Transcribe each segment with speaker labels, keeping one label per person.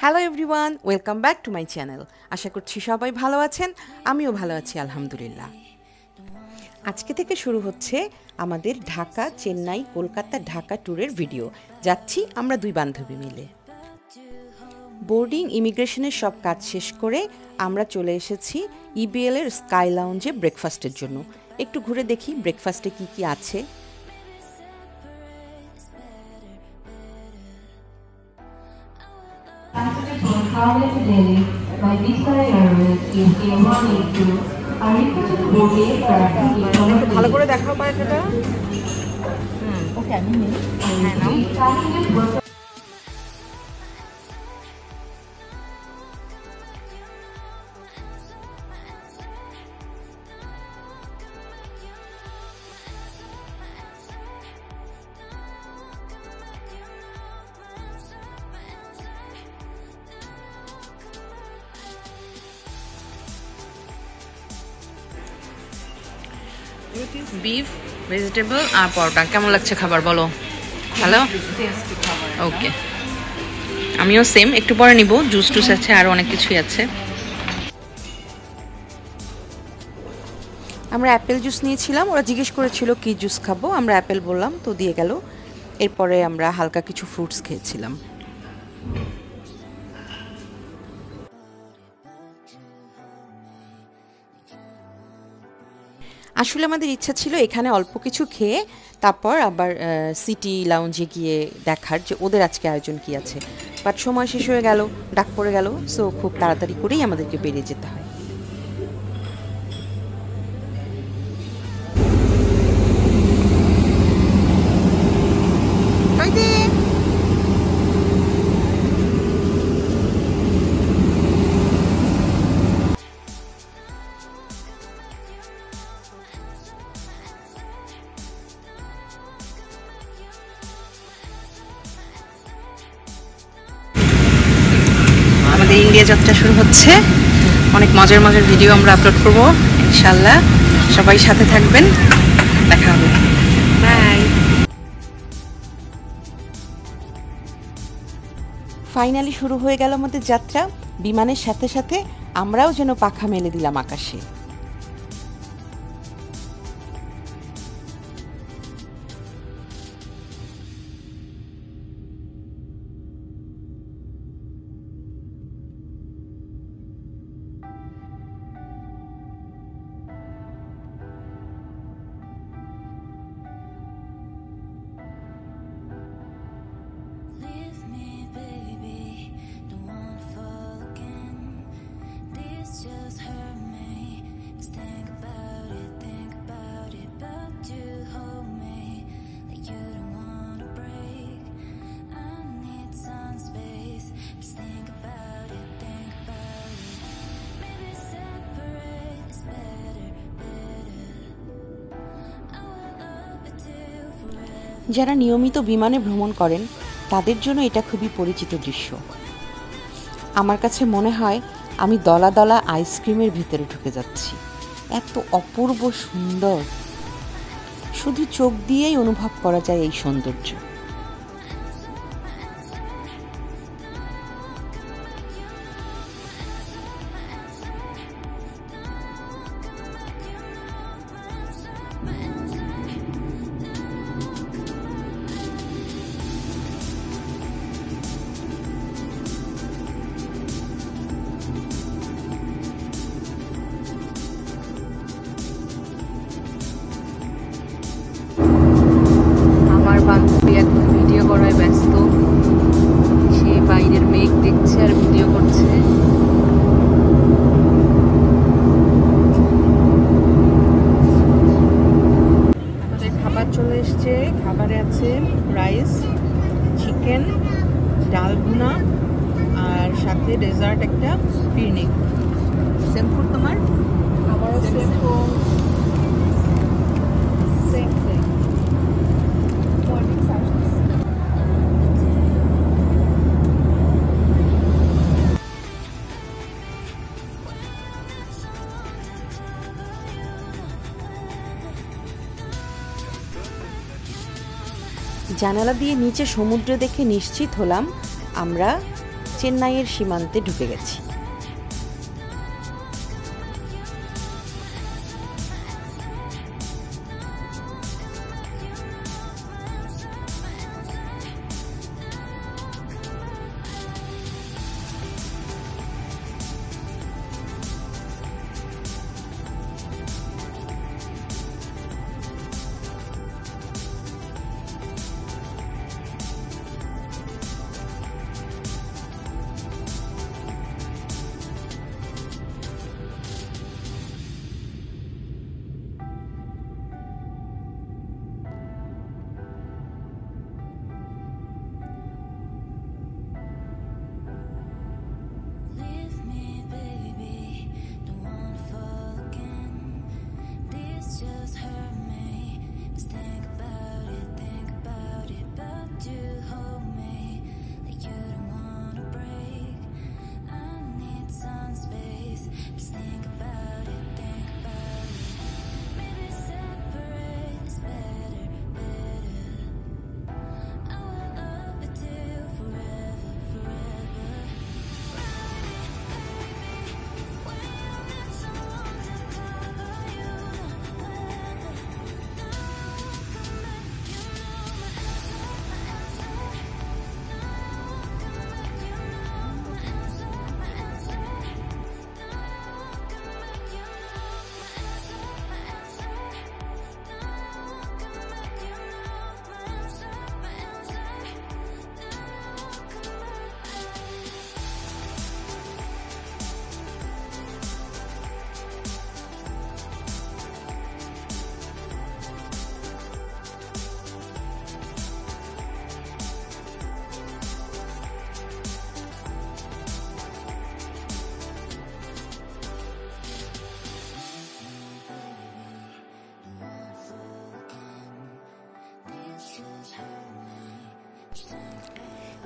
Speaker 1: Hello everyone welcome back to my channel আশা করছি সবাই ভালো আছেন, আমিও ভালো আছি, আলহামদুলিল্লাহ। আজকে থেকে শুরু হচ্ছে আমাদের ঢাকা, চেন্নাই, কলকাতা, ঢাকা ট্যুরের ভিডিও। যাচ্ছি আমরা দুই বান্ধবী মিলে। বোর্ডিং, ইমিগ্রেশনের সব কাজ শেষ করে আমরা চলে এসেছি ইবিএলের স্কাই লাউঞ্জে ব্রেকফাস্টের জন্য। একটু ঘুরে দেখি ব্রেকফাস্টে কি কি আছে।
Speaker 2: Traveling to Delhi by Vista Airways is A182. Are you to the boarding aircraft
Speaker 1: ভালো করে দেখাও পায়খাটা
Speaker 2: ওকে আমি নেই
Speaker 1: বিফ ভেজিটেবল আর পরোটা। কেমন লাগছে খাবার বলো? Hello okay. আমিও সেম একটু পরে নিব। জুস টুস আছে আর অনেক কিছুই আছে। আমরা অ্যাপেল জুস নিয়েছিলাম। ওরা জিজ্ঞেস করেছিল কি জুস খাব? আমরা অ্যাপেল বললাম তো দিয়ে গেল। এরপরে আমরা হালকা কিছু ফ্রুটস খেয়েছিলাম। আসলে আমাদের ইচ্ছা ছিল এখানে অল্প কিছু খেয়ে তারপর আবার সিটি লাউঞ্জে গিয়ে দেখার যে ওদের আজকে আয়োজন কি আছে। বাট সময় শেষ হয়ে গেল, ডাক পড়ে গেল সো খুব তাড়াতাড়ি করেই আমাদেরকে বেরিয়ে যেতে হয়। আমাদের ইন্ডিয়া যাত্রা শুরু হচ্ছে। অনেক মজার মজার ভিডিও আমরা আপলোড করব ইনশাল্লাহ সবাই সাথে থাকবেন। দেখা হবে। বাই ফাইনালি শুরু হয়ে গেল আমাদের যাত্রা। বিমানের সাথে সাথে আমরাও যেন পাখা মেলে দিলাম আকাশে। যারা নিয়মিত বিমানে ভ্রমণ করেন, তাদের জন্য এটা খুবই পরিচিত দৃশ্য। আমার কাছে মনে হয় আমি দলা দলা আইসক্রিমের ভিতরে ঢুকে যাচ্ছি। এত অপূর্ব সুন্দর। শুধু চোখ দিয়েই অনুভব করা যায় এই সৌন্দর্য। আছে রাইস চিকেন ডাল ভুনা আর সাথে ডেজার্ট একটা পিরনিক সেম ফুড তোমার?
Speaker 3: আমারও সেম সেম
Speaker 1: জানালা দিয়ে নিচে সমুদ্র দেখে নিশ্চিত হলাম আমরা চেন্নাইয়ের সীমান্তে ঢুকে গেছি।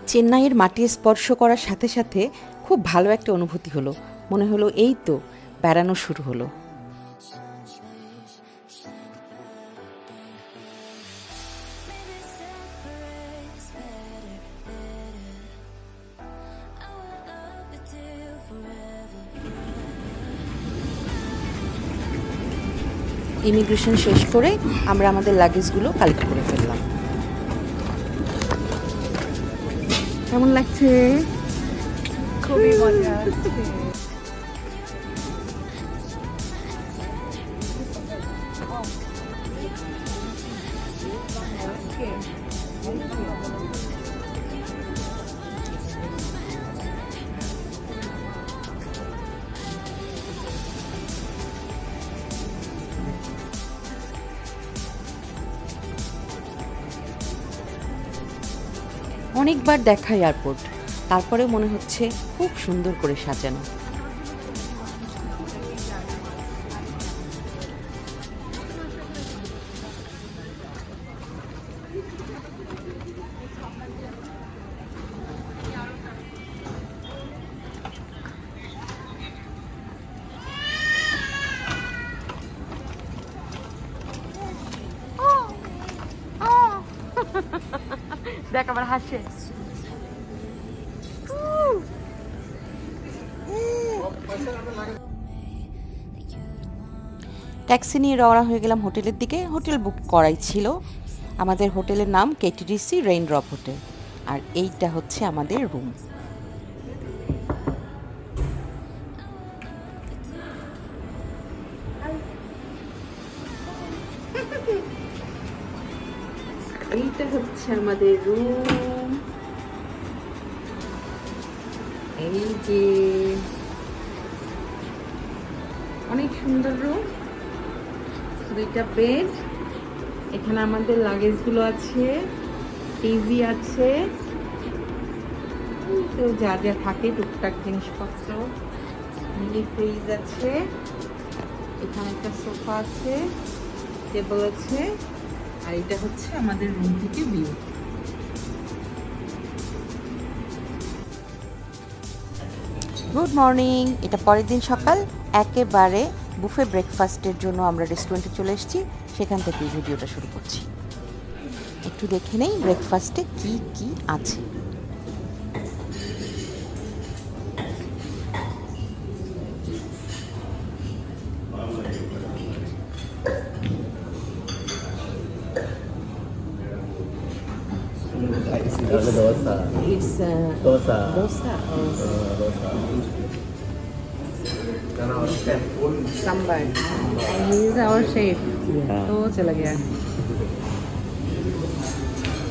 Speaker 1: চেন্নাইয়ের মাটি স্পর্শ করার সাথে সাথে খুব ভালো একটা অনুভূতি হলো মনে হলো এই তো বেড়ানো শুরু হলো. ইমিগ্রেশন শেষ করে আমরা আমাদের লাগেজগুলো কালেক্ট করে ফেললাম কেমন লাগছে?
Speaker 3: খুবই মজা
Speaker 1: অনেকবার দেখা এয়ারপোর্ট তারপরেও মনে হচ্ছে খুব সুন্দর করে সাজানো।
Speaker 3: দেখ আবার হাসে।
Speaker 1: ট্যাক্সি নিয়ে রওনা হয়ে গেলাম হোটেলের দিকে। হোটেল বুক করাই ছিল। আমাদের হোটেলের নাম কেটিডিসি রেইনড্রপ হোটেল। আর এইটা হচ্ছে আমাদের রুম। এইটা হচ্ছে আমাদের রুম এই যে অনেক সুন্দর রুম দুইটা বেড এখানে আমাদের লাগেজগুলো আছে টিভি আছে। তো যা যা থাকে, টুকটাক জিনিসপত্র। মিনি ফ্রিজ আছে। এখানে একটা সোফা আছে টেবিল আছে। আর এটা হচ্ছে আমাদের রুম থেকে ভিউ গুড মর্নিং এটা পরের দিন সকাল। একেবারে বুফে ব্রেকফাস্টের জন্য আমরা রেস্টুরেন্টে চলে এসেছি। সেখান থেকে ভিডিওটা শুরু করছি। একটু দেখে নেই ব্রেকফাস্টে কি কি আছে।
Speaker 4: It's dosa.
Speaker 1: It's uh,
Speaker 4: Dosa.
Speaker 1: dosa or
Speaker 4: Uh, dosa. Then our chef.
Speaker 1: sambar.
Speaker 3: He is our chef.
Speaker 4: Yeah.
Speaker 3: तो चला गया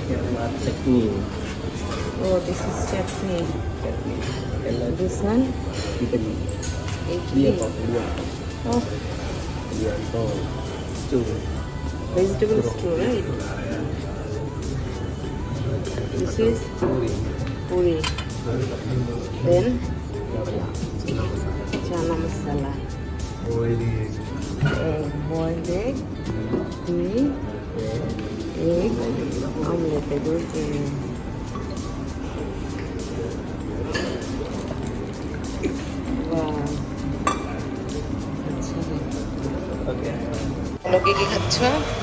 Speaker 4: Here our chutney.
Speaker 1: Oh, this is chutney.
Speaker 4: Chutney. And then
Speaker 1: This one,
Speaker 4: idli.
Speaker 1: idli.
Speaker 4: Beer pop. Beer.
Speaker 1: Oh,
Speaker 4: Beer. So, stew.
Speaker 1: vegetable stew, right? This is
Speaker 4: puri.
Speaker 1: Then chana masala.
Speaker 4: Boiled
Speaker 1: egg. Egg, boiled egg, puri, egg, omelette. Good thing.
Speaker 4: Okay.
Speaker 1: Okay. Okay. Okay. Okay. Okay.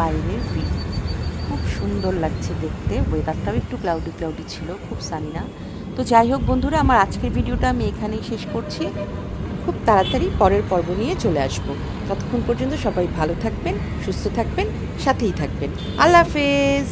Speaker 1: বাইরের view খুব সুন্দর লাগছে দেখতে। ওয়েদারটাও একটু cloudy cloudy ছিল, খুব সানি না। তো যাই হোক বন্ধুরা, আমার আজকের ভিডিওটা আমি এখানেই শেষ করছি। খুব তাড়াতাড়ি পরের পর্ব নিয়ে চলে আসব। ততক্ষণ পর্যন্ত সবাই ভালো থাকবেন, সুস্থ থাকবেন, সাথেই থাকবেন। আল্লাহ হাফেজ!